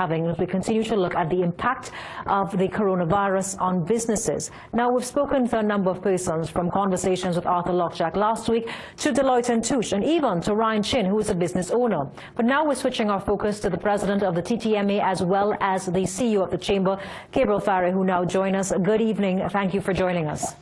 having as we continue to look at the impact of the coronavirus on businesses. Now, we've spoken to a number of persons from conversations with Arthur Lok Jack last week to Deloitte and Touche and even to Ryan Chin, who is a business owner. But now we're switching our focus to the president of the TTMA as well as the CEO of the chamber, Gabriel Faria, who now join us. Good evening. Thank you for joining us.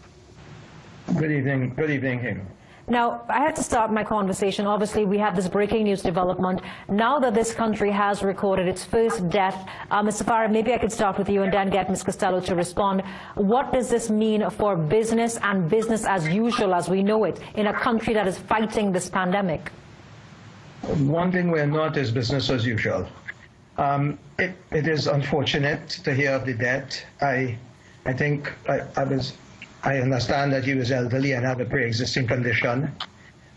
Good evening. Good evening, Kim. Now, I have to start my conversation. Obviously, we have this breaking news development. Now that this country has recorded its first death, uh, Mr. Faria, maybe I could start with you and then get Ms. Costelloe to respond. What does this mean for business and business as usual as we know it in a country that is fighting this pandemic? One thing we're not is business as usual. Um, it, it is unfortunate to hear of the death. I, I think I, I was I understand that he was elderly and had a pre-existing condition.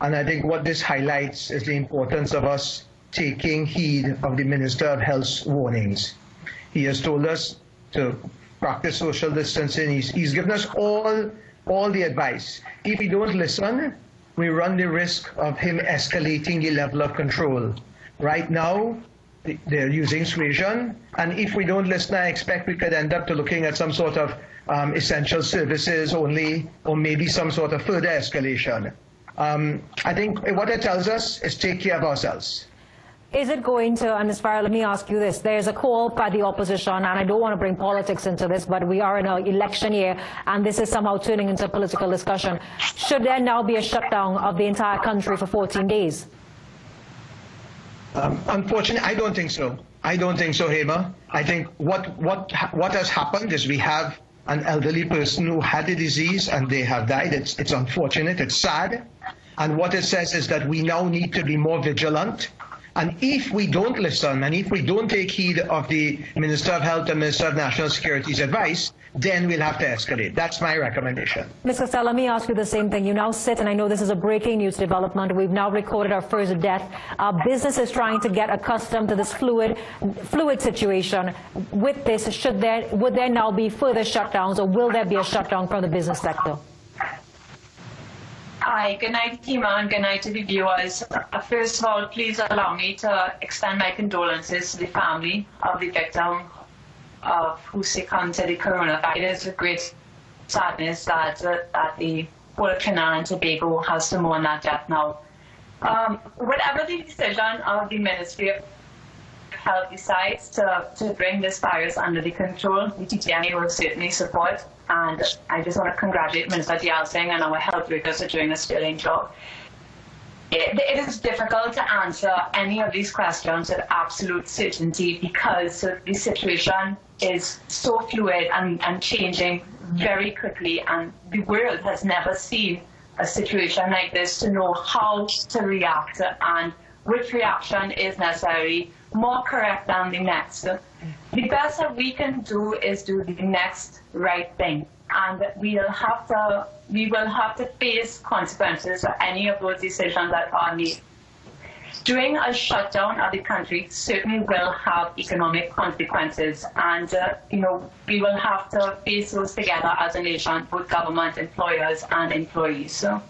And I think what this highlights is the importance of us taking heed of the Minister of Health's warnings. He has told us to practice social distancing. He's, he's given us all, all the advice. If we don't listen, we run the risk of him escalating the level of control. Right now, they're using suasion, and if we don't listen, I expect we could end up to looking at some sort of um, essential services only, or maybe some sort of further escalation. Um, I think what it tells us is take care of ourselves. Is it going to, and as far let me ask you this, there's a call by the opposition, and I don't want to bring politics into this, but we are in an election year, and this is somehow turning into a political discussion. Should there now be a shutdown of the entire country for 14 days? Um, unfortunately, I don't think so. I don't think so, Hema. I think what, what, what has happened is we have an elderly person who had the disease and they have died. It's, it's unfortunate, it's sad. And what it says is that we now need to be more vigilant. And if we don't listen and if we don't take heed of the Minister of Health and Minister of National Security's advice, then we'll have to escalate. That's my recommendation. Ms. Costelloe, let me ask you the same thing. You now sit, and I know this is a breaking news development. We've now recorded our first death. Our business is trying to get accustomed to this fluid, fluid situation. With this, should there, would there now be further shutdowns, or will there be a shutdown from the business sector? Hi, good night, Kima, and good night to the viewers. Uh, first of all, please allow me to extend my condolences to the family of the victim of who succumbed to the coronavirus. It is a great sadness that, uh, that the whole Trinidad and Tobago has to mourn that death now. Um, whatever the decision of the Ministry of Health decides to, to bring this virus under the control, the TTMA will certainly support. And I just want to congratulate Minister Deyalsingh and our health workers for doing a sterling job it, it is difficult to answer any of these questions with absolute certainty because the situation is so fluid and, and changing very quickly, and the world has never seen a situation like this to know how to react and which reaction is necessary, more correct than the next. The best that we can do is do the next right thing and we'll have to we will have to face consequences for any of those decisions that are made. Doing a shutdown of the country certainly will have economic consequences, and uh, you know we will have to face those together as a nation, both government, employers, and employees. So.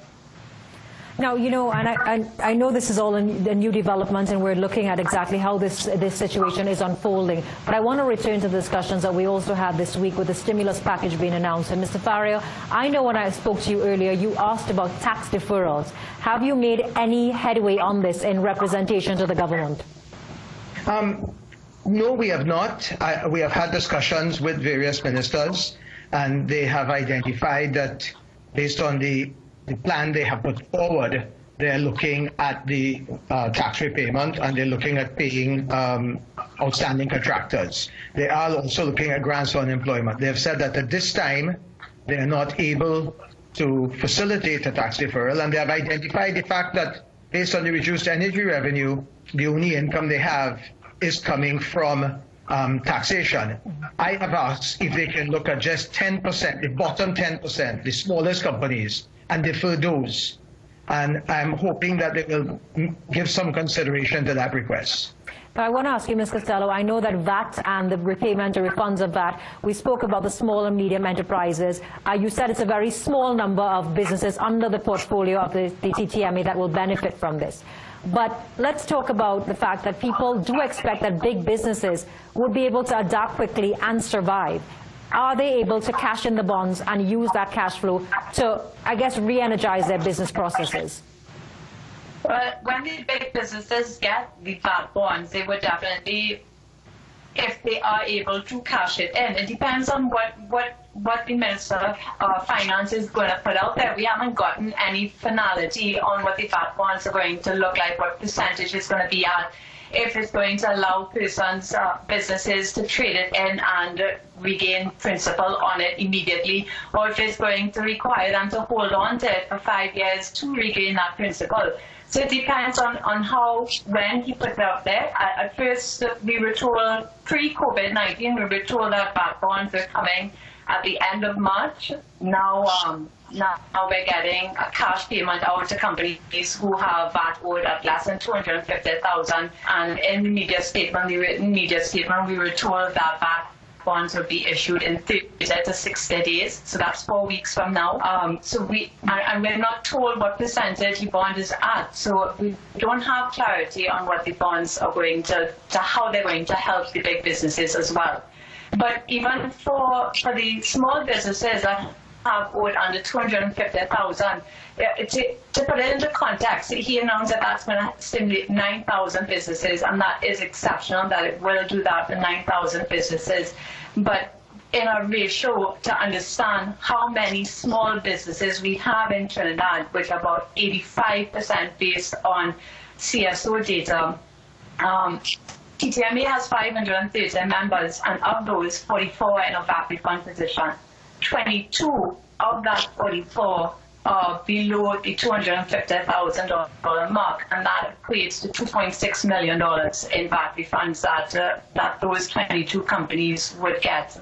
Now, you know, and I, I, I, know this is all a, new development and we're looking at exactly how this, this situation is unfolding. But I want to return to the discussions that we also had this week with the stimulus package being announced. And Mr. Faria, I know when I spoke to you earlier, you asked about tax deferrals. Have you made any headway on this in representation to the government? Um, no, we have not. I, we have had discussions with various ministers, and they have identified that based on the the plan they have put forward, they're looking at the uh, tax repayment and they're looking at paying um, outstanding contractors. They are also looking at grants for unemployment. They have said that at this time, they are not able to facilitate a tax deferral, and they have identified the fact that based on the reduced energy revenue, the only income they have is coming from um, taxation. I have asked if they can look at just 10%, the bottom 10%, the smallest companies, and defer those. And I'm hoping that they will give some consideration to that request. But I want to ask you, Ms. Costelloe, I know that VAT and the repayment or refunds of VAT, we spoke about the small and medium enterprises. Uh, you said it's a very small number of businesses under the portfolio of the, the TTMA that will benefit from this. But let's talk about the fact that people do expect that big businesses would be able to adapt quickly and survive. Are they able to cash in the bonds and use that cash flow to, I guess, re-energize their business processes? Well, when the big businesses get the VAT bonds, they would definitely, if they are able to cash it in. It depends on what what what the Minister of uh, Finance is going to put out there. We haven't gotten any finality on what the VAT bonds are going to look like, what percentage is going to be at, if it's going to allow persons, uh, businesses to trade it in and regain principal on it immediately, or if it's going to require them to hold on to it for five years to regain that principal. So it depends on, on how, when he put it out there. At, at first, we were told, pre-COVID-19, we were told that VAT bonds were coming at the end of March. Now, um, now we're getting a cash payment out to companies who have VAT owed at less than 250,000. And in the media statement, the written media statement, we were told that VAT bonds will be issued in 30 to 60 days. So that's four weeks from now. Um, so we, and we're not told what percentage the bond is at. So we don't have clarity on what the bonds are going to, to how they're going to help the big businesses as well. But even for, for the small businesses that have owed under 250,000, to, to put it into context, he announced that that's going to stimulate 9,000 businesses, and that is exceptional that it will do that for 9,000 businesses. But in a ratio to understand how many small businesses we have in Trinidad, which are about 85% based on CSO data, um, TTMA has 530 members, and of those, 44 in a VAT refund position. 22 of that 44 are below the $250,000 mark, and that equates to $2.6 million in VAT refunds that, uh, that those 22 companies would get.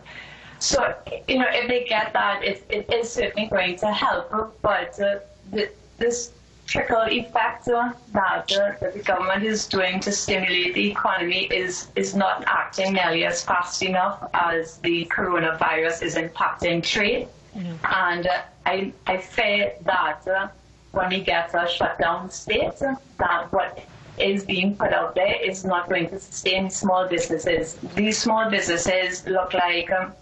So, you know, if they get that, it, it is certainly going to help, but uh, the, this trickle effect that, uh, that the government is doing to stimulate the economy is, is not acting nearly as fast enough as the coronavirus is impacting trade. Mm-hmm. And uh, I, I fear that uh, when we get a shutdown state, that what is being put out there is not going to sustain small businesses. These small businesses look like um,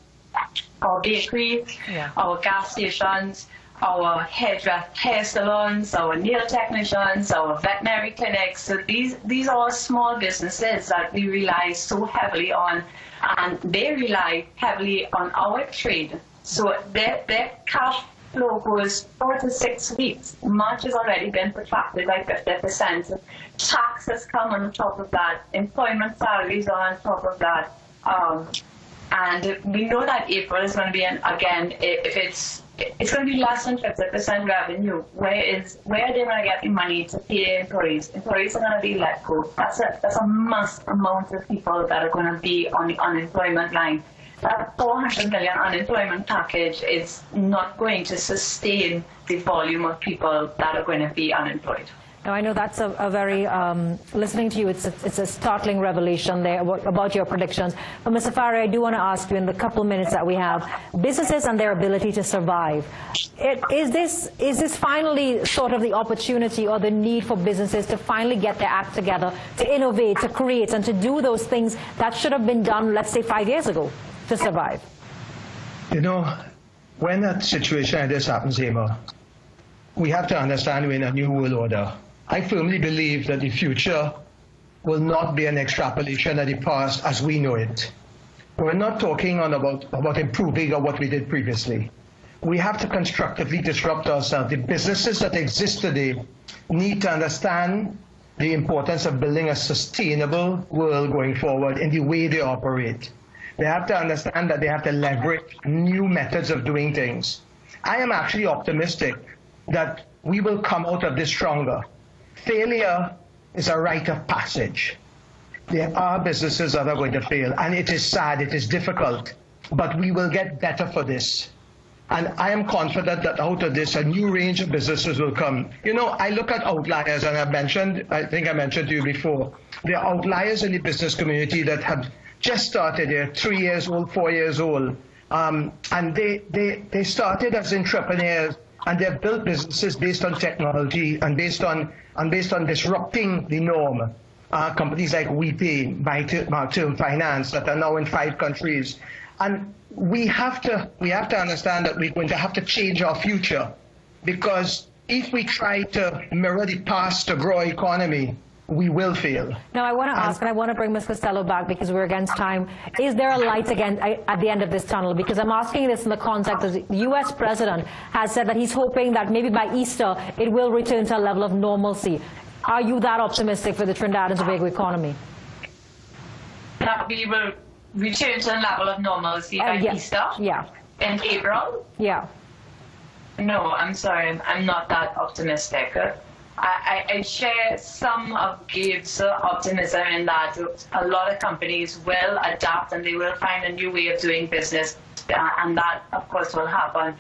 our bakery, yeah. our gas stations, our hairdress, hair salons, our nail technicians, our veterinary clinics. So these, these are small businesses that we rely so heavily on, and they rely heavily on our trade. So their, their cash flow goes four to six weeks. March has already been protracted by 50%. Taxes come on top of that. Employment salaries are on top of that. Um, and we know that April is going to be, an, again, if it's it's going to be less than 50% revenue. Where is where are they going to get the money to pay employees? Employees are going to be let go. That's a that's a mass amount of people that are going to be on the unemployment line. That 400 million unemployment package is not going to sustain the volume of people that are going to be unemployed. Now, I know that's a, a very, um, listening to you, it's a, it's a startling revelation there about, your predictions. But Mr. Faria, I do want to ask you in the couple minutes that we have, businesses and their ability to survive. It, is, this, is this finally sort of the opportunity or the need for businesses to finally get their act together, to innovate, to create, and to do those things that should have been done, let's say, five years ago to survive? You know, when a situation like this happens, Emma, we have to understand we're in a new world order. I firmly believe that the future will not be an extrapolation of the past as we know it. We're not talking on about, about improving on what we did previously. We have to constructively disrupt ourselves. The businesses that exist today need to understand the importance of building a sustainable world going forward in the way they operate. They have to understand that they have to leverage new methods of doing things. I am actually optimistic that we will come out of this stronger failure is a rite of passage. There are businesses that are going to fail, and it is sad, it is difficult, but we will get better for this. And I am confident that out of this, a new range of businesses will come. You know, I look at outliers, and I mentioned, I think I mentioned to you before, there are outliers in the business community that have just started, they're three years old, four years old, um, and they, they, they started as entrepreneurs and they've built businesses based on technology and based on and based on disrupting the norm. Uh, companies like WiPay, Term Finance, that are now in five countries, and we have to we have to understand that we're going to have to change our future, because if we try to mirror the past to grow economy, we will fail. Now, I want to ask, and I want to bring Ms. Costelloe back because we're against time. Is there a light again at the end of this tunnel? Because I'm asking this in the context of the U.S. president has said that he's hoping that maybe by Easter it will return to a level of normalcy. Are you that optimistic for the Trinidad and Tobago economy? That we will return to a level of normalcy Uh, by yes. Easter Yeah, in April. yeah. No, I'm sorry, I'm- I'm not that optimistic. I, I, share some of Gabe's optimism in that a lot of companies will adapt and they will find a new way of doing business, uh, and that, of course, will happen.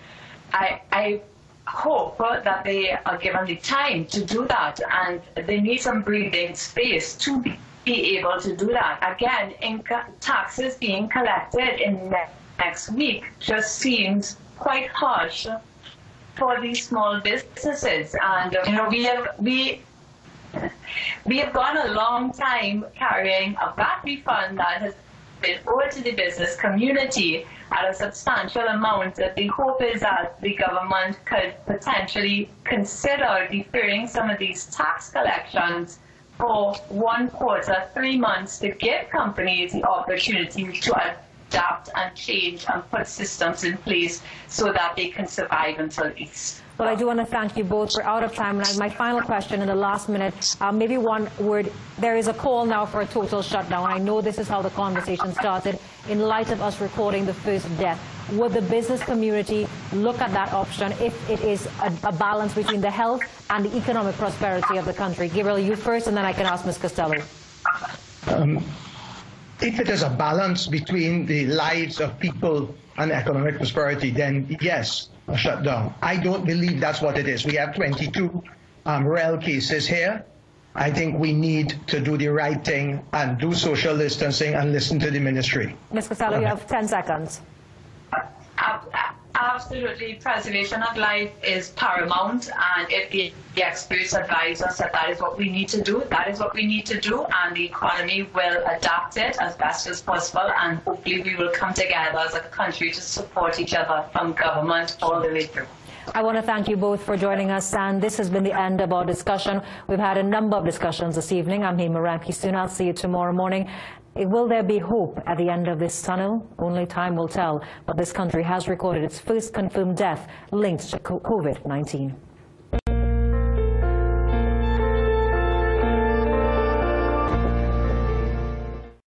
I, I hope that they are given the time to do that, and they need some breathing space to be be able to do that. Again, inco- taxes being collected in ne- next week just seems quite harsh for these small businesses. And you know, we have we we have gone a long time carrying a VAT refund that has been owed to the business community at a substantial amount. that The hope is that the government could potentially consider deferring some of these tax collections for one quarter, three months, to give companies the opportunity to adapt and change and put systems in place so that they can survive until Easter. Well, I do want to thank you both. We're out of time. And my final question in the last minute, uh, maybe one word. There is a call now for a total shutdown. I know this is how the conversation started. In light of us recording the first death, would the business community look at that option if it is a, a balance between the health and the economic prosperity of the country? Gabriel, you first, and then I can ask Ms. Costelloe. If it is a balance between the lives of people and economic prosperity, then yes, a shutdown. I don't believe that's what it is. We have 22 um, real cases here. I think we need to do the right thing and do social distancing and listen to the ministry. Ms. Costelloe, you have 10 seconds. Absolutely, preservation of life is paramount, and if the, the experts advise us that that is what we need to do, that is what we need to do, and the economy will adapt it as best as possible, and hopefully we will come together as a country to support each other from government all the way through. I want to thank you both for joining us, and this has been the end of our discussion. We've had a number of discussions this evening. I'm Hema Ramkissoon. I'll see you tomorrow morning. Will there be hope at the end of this tunnel? Only time will tell. But this country has recorded its first confirmed death linked to COVID-19.